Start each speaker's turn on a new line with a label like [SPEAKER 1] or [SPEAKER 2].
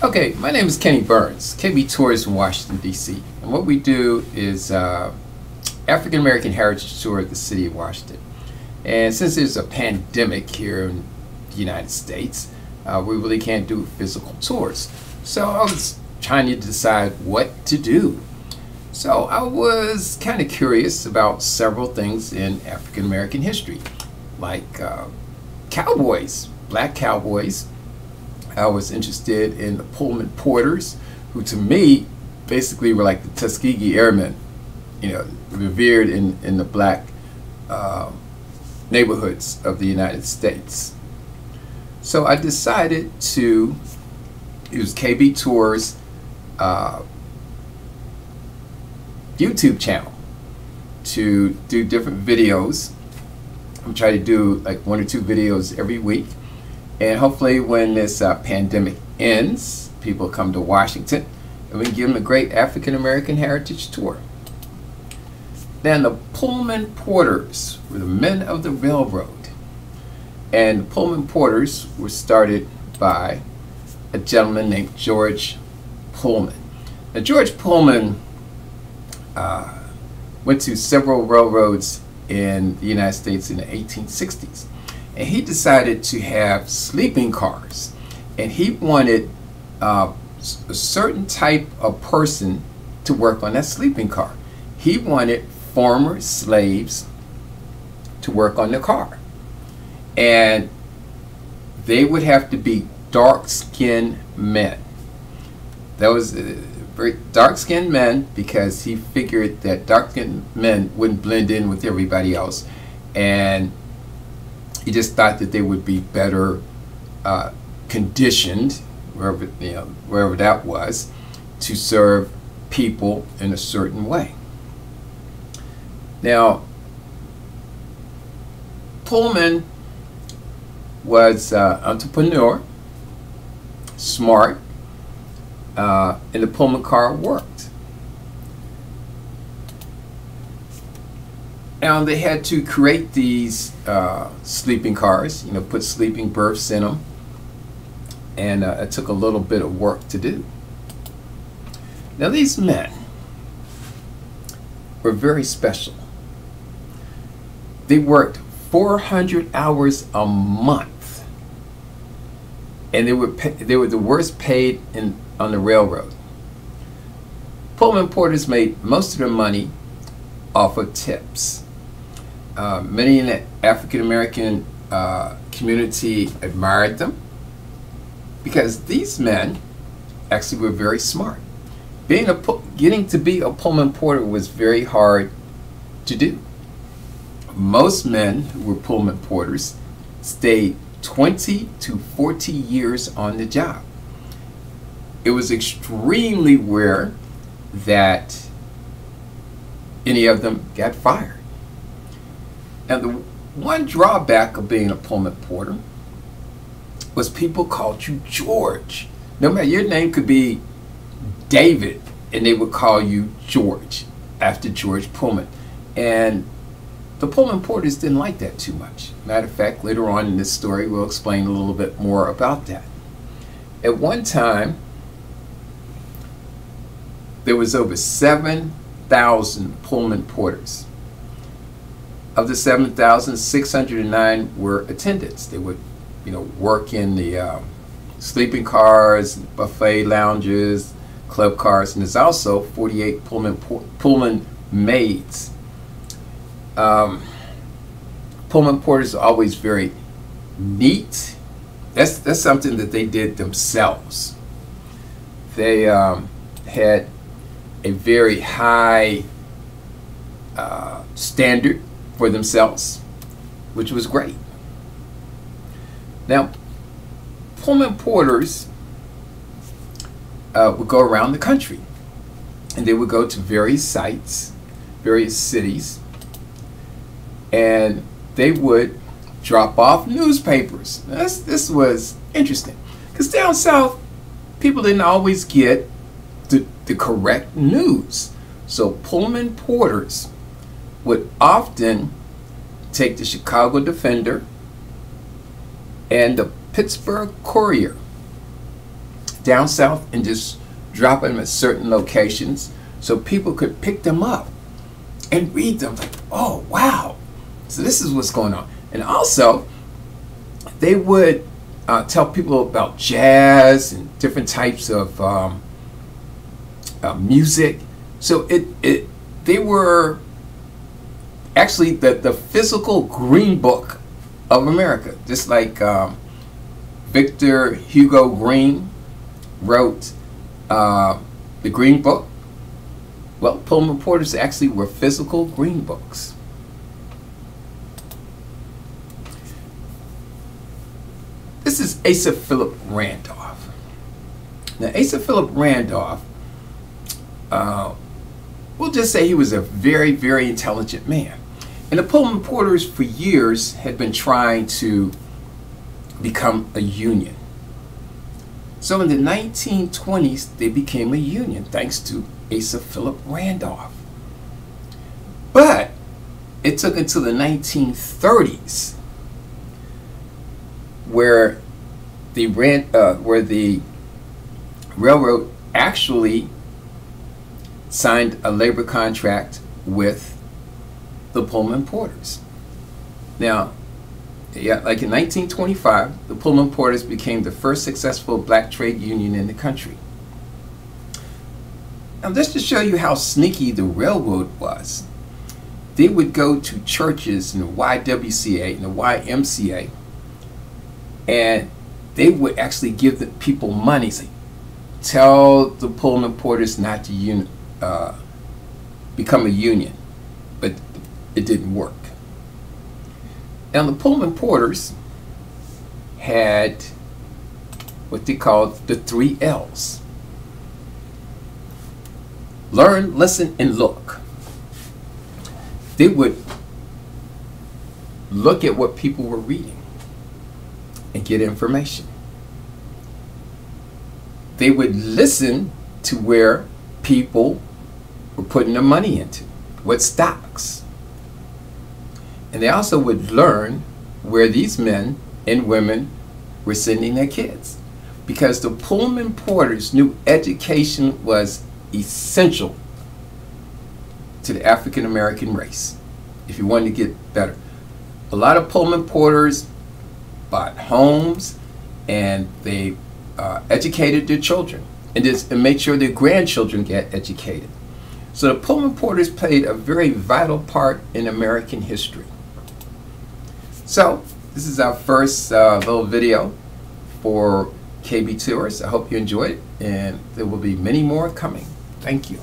[SPEAKER 1] Okay, my name is Kenny Burns, KB Tours in Washington, D.C. And what we do is uh, African American Heritage Tour of the City of Washington. And since there's a pandemic here in the United States, uh, we really can't do physical tours. So I was trying to decide what to do. So I was kind of curious about several things in African American history, like uh, cowboys, black cowboys, I was interested in the Pullman Porters, who to me basically were like the Tuskegee Airmen, you know, revered in, in the black uh, neighborhoods of the United States. So I decided to use KB Tours uh, YouTube channel to do different videos. I'm trying to do like one or two videos every week and hopefully when this uh, pandemic ends, people come to Washington and we can give them a great African American heritage tour. Then the Pullman Porters were the men of the railroad. And the Pullman Porters were started by a gentleman named George Pullman. Now George Pullman uh, went to several railroads in the United States in the 1860s and he decided to have sleeping cars. And he wanted uh, a certain type of person to work on that sleeping car. He wanted former slaves to work on the car. And they would have to be dark-skinned men. That was uh, dark-skinned men because he figured that dark-skinned men wouldn't blend in with everybody else. And he just thought that they would be better uh, conditioned, wherever, you know, wherever that was, to serve people in a certain way. Now, Pullman was uh, entrepreneur, smart, uh, and the Pullman car worked. Now they had to create these uh, sleeping cars, you know, put sleeping berths in them, and uh, it took a little bit of work to do. Now these men were very special. They worked 400 hours a month, and they were they were the worst paid in on the railroad. Pullman porters made most of their money off of tips. Uh, many in the African American uh, community admired them because these men actually were very smart. Being a getting to be a Pullman porter was very hard to do. Most men who were Pullman porters stayed 20 to 40 years on the job. It was extremely rare that any of them got fired. And the one drawback of being a Pullman porter was people called you George. No matter your name could be David, and they would call you George after George Pullman. And the Pullman porters didn't like that too much. Matter of fact, later on in this story, we'll explain a little bit more about that. At one time, there was over 7,000 Pullman porters. Of the 7,609 were attendants. They would, you know, work in the um, sleeping cars, buffet lounges, club cars, and there's also 48 Pullman Pullman maids. Um, Pullman porters are always very neat. That's that's something that they did themselves. They um, had a very high uh, standard for themselves, which was great. Now, Pullman porters uh, would go around the country and they would go to various sites, various cities, and they would drop off newspapers. This, this was interesting because down south, people didn't always get the, the correct news. So Pullman porters would often take the Chicago Defender and the Pittsburgh Courier down south and just drop them at certain locations so people could pick them up and read them. Like, oh, wow. So this is what's going on. And also, they would uh, tell people about jazz and different types of um, uh, music. So it, it they were actually the, the physical green book of America, just like um, Victor Hugo Green wrote uh, the Green Book. Well, Pullman Porters actually were physical green books. This is Asa Philip Randolph. Now, Asa Philip Randolph, uh, we'll just say he was a very, very intelligent man. And the Pullman Porters for years had been trying to become a union. So in the 1920s, they became a union thanks to Asa Philip Randolph. But it took until the 1930s where the uh, where the railroad actually signed a labor contract with the Pullman Porters. Now, yeah, like in 1925, the Pullman Porters became the first successful black trade union in the country. Now, just to show you how sneaky the railroad was, they would go to churches in the YWCA and the YMCA, and they would actually give the people money. Say, tell the Pullman Porters not to un- uh, become a union, but it didn't work. Now the Pullman Porters had what they called the three L's. Learn, listen, and look. They would look at what people were reading and get information. They would listen to where people were putting their money into, what stocks, and they also would learn where these men and women were sending their kids. Because the Pullman Porters knew education was essential to the African American race if you wanted to get better. A lot of Pullman Porters bought homes and they uh, educated their children and, just, and made sure their grandchildren get educated. So the Pullman Porters played a very vital part in American history. So this is our first uh, little video for KB Tours. I hope you enjoyed it and there will be many more coming. Thank you.